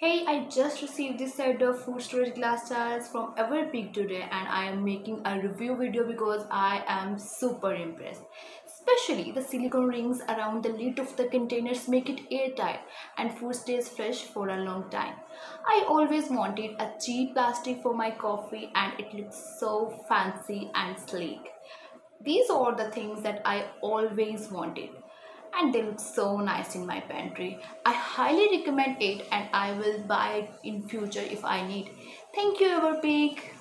Hey, I just received this set of food storage glass jars from Everpeak today and I am making a review video because I am super impressed. Especially the silicone rings around the lid of the containers make it airtight and food stays fresh for a long time. I always wanted a cheap plastic for my coffee and it looks so fancy and sleek. These are the things that I always wanted and they look so nice in my pantry. I highly recommend it and I will buy it in future if I need. Thank you Everpeak.